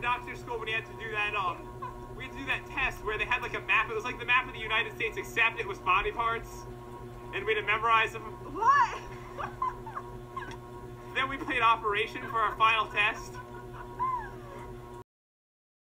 doctor school when you had to do that um we had to do that test where they had like a map. It was like the map of the United States except it was body parts. And we had to memorize them. What? Then we played Operation for our final test.